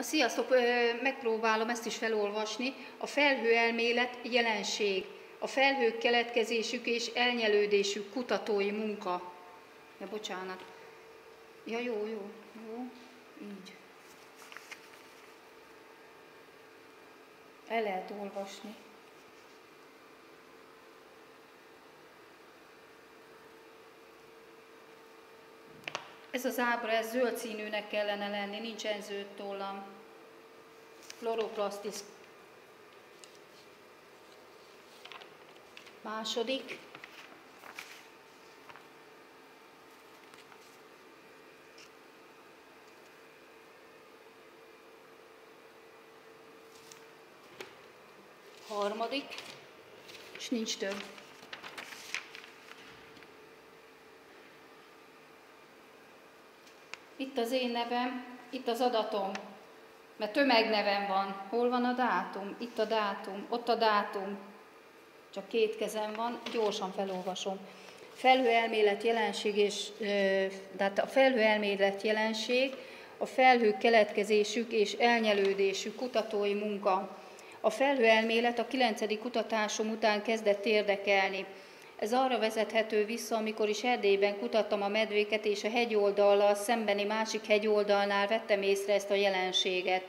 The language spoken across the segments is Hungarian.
A sziasztok, megpróbálom ezt is felolvasni. A felhő elmélet jelenség, a felhők keletkezésük és elnyelődésük kutatói munka. Ja, bocsánat. Ja, jó, jó, jó, így. El lehet olvasni. Ez az ábra, ez zöld színűnek kellene lenni, nincsen zöld tollam. Fluoroplastis. Második. Harmadik, és nincs több. Itt az én nevem, itt az adatom, mert tömegnevem van. Hol van a dátum? Itt a dátum, ott a dátum. Csak két kezem van, gyorsan felolvasom. Felhőelmélet jelenség és, tehát a felhőelmélet jelenség, a felhők keletkezésük és elnyelődésük kutatói munka. A felhőelmélet a kilencedik kutatásom után kezdett érdekelni. Ez arra vezethető vissza, amikor is Erdélyben kutattam a medvéket, és a hegyoldallal szembeni másik hegyoldalnál vettem észre ezt a jelenséget.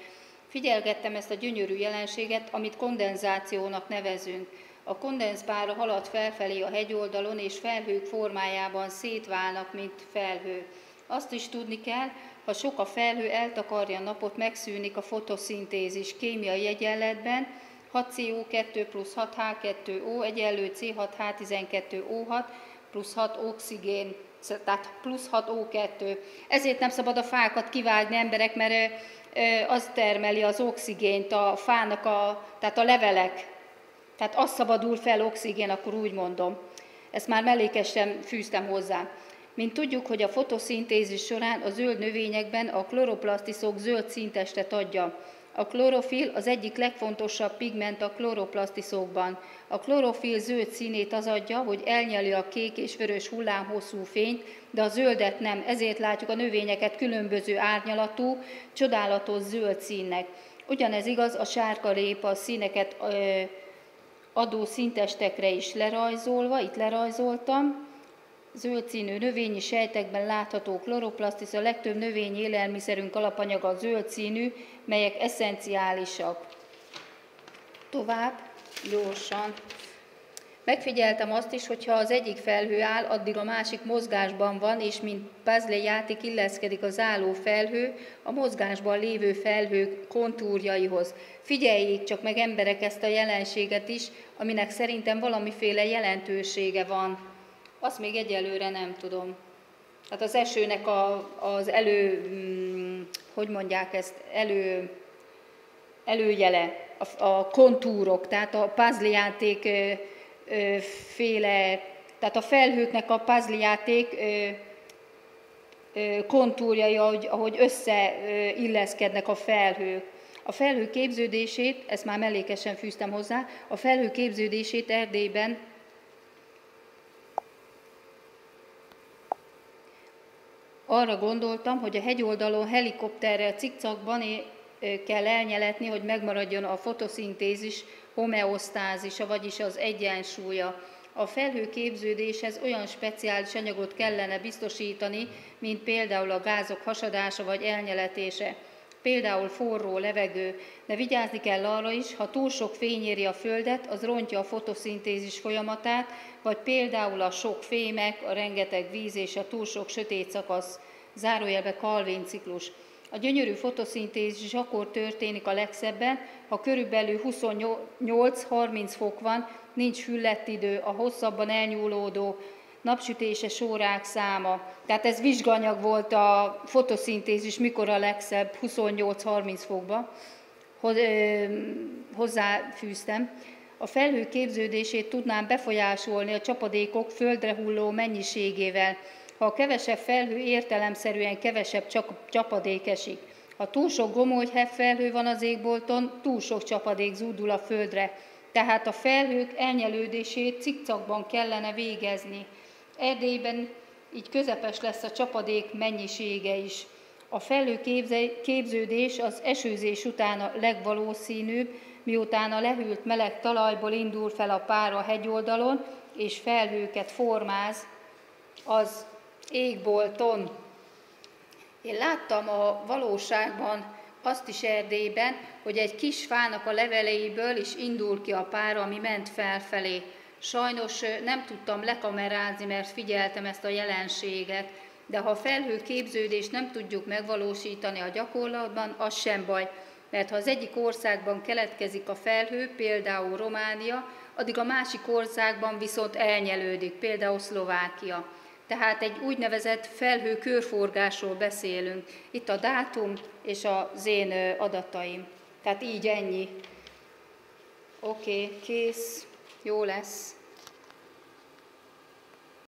Figyelgettem ezt a gyönyörű jelenséget, amit kondenzációnak nevezünk. A kondenzpára halad felfelé a hegyoldalon, és felhők formájában szétválnak, mint felhő. Azt is tudni kell, ha sok a felhő eltakarja a napot, megszűnik a fotoszintézis kémiai egyenletben, 6CO2 plusz 6H2O egyenlő C6H12O6 plusz 6 oxigén, tehát plusz 6 O2. Ezért nem szabad a fákat kivágni emberek, mert az termeli az oxigént a fának, a, tehát a levelek. Tehát az szabadul fel oxigén, akkor úgy mondom. Ezt már mellékesen fűztem hozzá. Mint tudjuk, hogy a fotoszintézis során a zöld növényekben a kloroplasztiszok zöld színtestet adja. A klorofil az egyik legfontosabb pigment a kloroplasztiszokban. A klorofil zöld színét az adja, hogy elnyeli a kék és vörös hullámhosszú fényt, de a zöldet nem, ezért látjuk a növényeket különböző árnyalatú, csodálatos zöld színnek. Ugyanez igaz a sárga répa színeket adó szintestekre is lerajzolva, itt lerajzoltam, Zöld színű növényi sejtekben látható kloroplasztisz, a legtöbb növényi élelmiszerünk alapanyaga a zöld színű, melyek eszenciálisak. Tovább, gyorsan. Megfigyeltem azt is, hogy ha az egyik felhő áll, addig a másik mozgásban van, és mint puzzle játék illeszkedik az álló felhő a mozgásban lévő felhők kontúrjaihoz. Figyeljék csak meg emberek ezt a jelenséget is, aminek szerintem valamiféle jelentősége van. Azt még egyelőre nem tudom. Hát az esőnek a, az elő, mm, hogy mondják ezt, elő, előjele, a, a kontúrok, tehát a puzzle játék ö, ö, féle, tehát a felhőknek a puzzle játék ö, ö, kontúrjai, ahogy, ahogy összeilleszkednek a felhők. A felhő képződését, ezt már mellékesen fűztem hozzá, a felhő képződését Erdélyben arra gondoltam, hogy a hegyoldalon helikopterrel cikcakban kell elnyeletni, hogy megmaradjon a fotoszintézis homeosztázisa, vagyis az egyensúlya. A felhőképződéshez olyan speciális anyagot kellene biztosítani, mint például a gázok hasadása vagy elnyeletése, például forró levegő, de vigyázni kell arra is, ha túl sok fény éri a Földet, az rontja a fotoszintézis folyamatát, vagy például a sok fémek, a rengeteg víz és a túl sok sötét szakasz, zárójelbe Calvin ciklus. A gyönyörű fotoszintézis akkor történik a legszebben, ha körülbelül 28-30 fok van, nincs füllett idő, a hosszabban elnyúlódó napsütéses órák száma. Tehát ez vizsganyag volt a fotoszintézis, mikor a legszebb, 28-30 fokba hozzáfűztem. A felhő képződését tudnám befolyásolni a csapadékok földre hulló mennyiségével. Ha a kevesebb felhő értelemszerűen kevesebb csapadék esik. Ha túl sok gomoly felhő van az égbolton, túl sok csapadék zúdul a földre. Tehát a felhők elnyelődését cikcakban kellene végezni. Erdélyben így közepes lesz a csapadék mennyisége is. A felhő képződés az esőzés után a legvalószínűbb, miután a lehűlt meleg talajból indul fel a pár a hegyoldalon, és felhőket formáz az égbolton. Én láttam a valóságban azt is Erdélyben, hogy egy kis fának a leveleiből is indul ki a pár, ami ment felfelé. Sajnos nem tudtam lekamerázni, mert figyeltem ezt a jelenséget, de ha felhő képződést nem tudjuk megvalósítani a gyakorlatban, az sem baj, mert ha az egyik országban keletkezik a felhő, például Románia, addig a másik országban viszont elnyelődik, például Szlovákia. Tehát egy úgynevezett felhő körforgásról beszélünk. Itt a dátum és az én adataim. Tehát így ennyi. Oké, okay, kész, jó lesz.